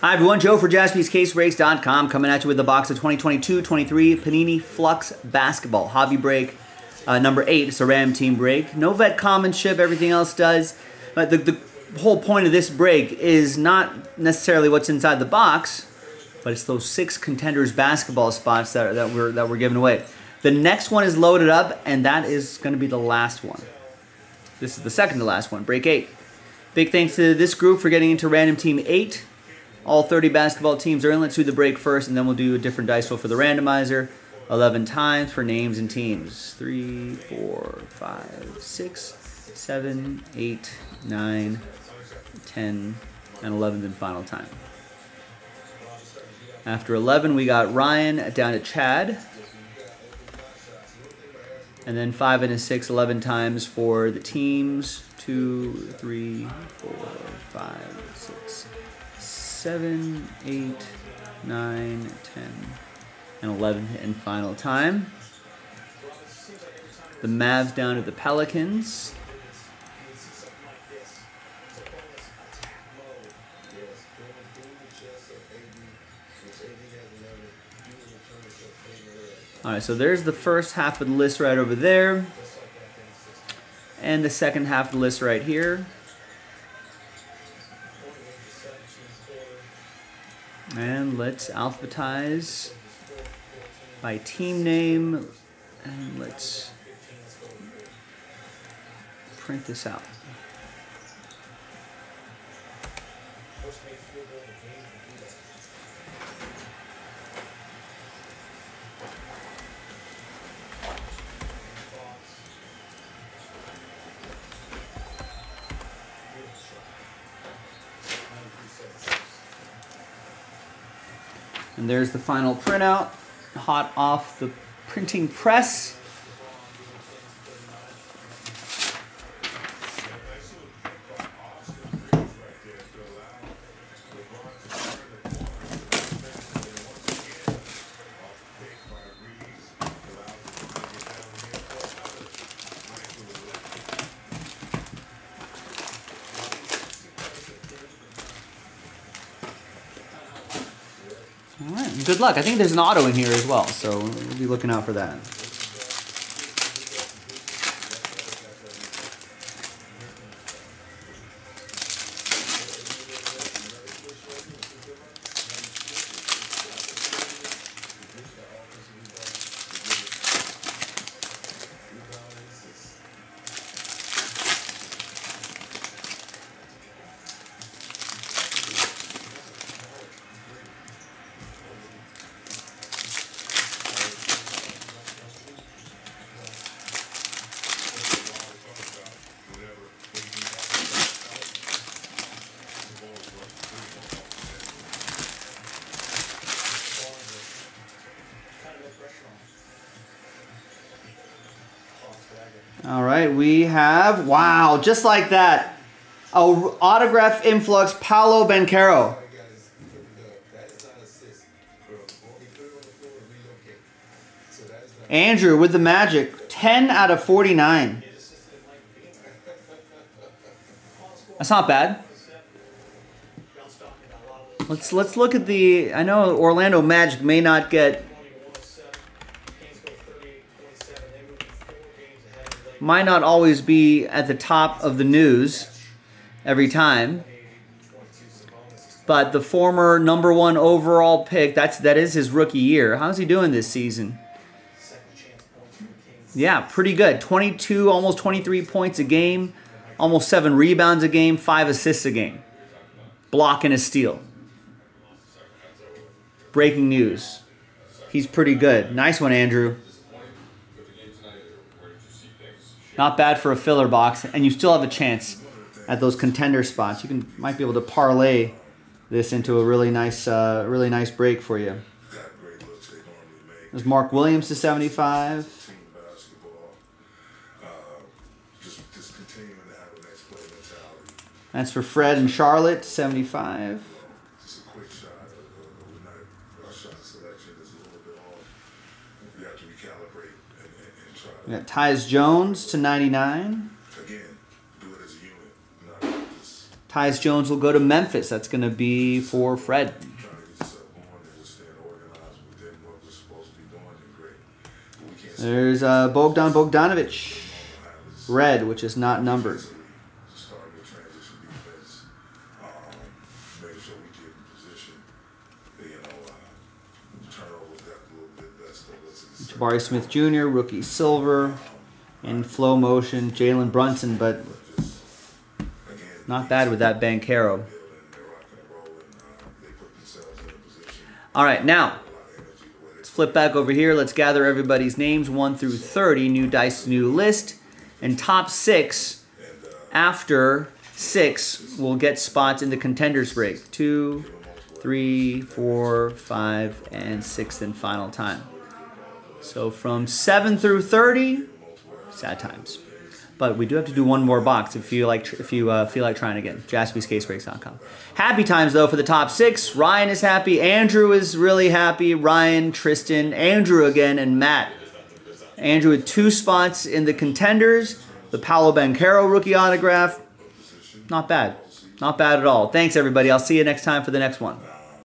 Hi everyone, Joe for jaspyscasebreaks.com coming at you with a box of 2022-23 Panini Flux Basketball Hobby Break uh, number 8. It's a Ram Team break. No vet common ship, everything else does. But the, the whole point of this break is not necessarily what's inside the box, but it's those six contenders basketball spots that, that, we're, that we're giving away. The next one is loaded up, and that is going to be the last one. This is the second to last one, break 8. Big thanks to this group for getting into Random Team 8. All 30 basketball teams are in. Let's do the break first, and then we'll do a different dice roll for the randomizer. 11 times for names and teams. 3, 4, 5, 6, 7, 8, 9, 10, and 11th and final time. After 11, we got Ryan down to Chad. And then 5 and a 6, 11 times for the teams. 2, 3, 4, 5, 6, seven, eight, nine, ten, and 11 and final time. The Mavs down to the Pelicans. All right, so there's the first half of the list right over there. And the second half of the list right here. And let's alphabetize by team name. And let's print this out. And there's the final printout, hot off the printing press. Right, good luck. I think there's an auto in here as well, so we'll be looking out for that. All right, we have, wow, just like that, a autograph in Flux Paolo Banchero. Andrew with the Magic, 10 out of 49. That's not bad. Let's let's look at the I know Orlando Magic may not get might not always be at the top of the news every time. But the former number one overall pick, that's that is his rookie year. How's he doing this season? Yeah, pretty good. 22, almost 23 points a game, almost seven rebounds a game, five assists a game. Block and a steal. Breaking news. He's pretty good. Nice one, Andrew. Not bad for a filler box, and you still have a chance at those contender spots. You can might be able to parlay this into a really nice, uh, really nice break for you. There's Mark Williams to 75. That's for Fred and Charlotte, 75. We got Tyus Jones to 99. Tyus Jones will go to Memphis. That's going to be for Fred. There's uh, Bogdan Bogdanovic. Red, which is not numbered. Jabari Smith Jr., rookie silver, in flow motion, Jalen Brunson, but not bad with that Banchero. All right, now let's flip back over here. Let's gather everybody's names 1 through 30, new dice, new list. And top six, after six, will get spots in the contenders break. Two, three, four, five, and sixth and final time. So from 7 through 30, sad times. But we do have to do one more box if you like if you uh, feel like trying again. JaspysCaseBreaks.com. Happy times though for the top six. Ryan is happy. Andrew is really happy. Ryan, Tristan, Andrew again, and Matt. Andrew with two spots in the contenders. The Paolo Banchero rookie autograph. Not bad. Not bad at all. Thanks everybody. I'll see you next time for the next one.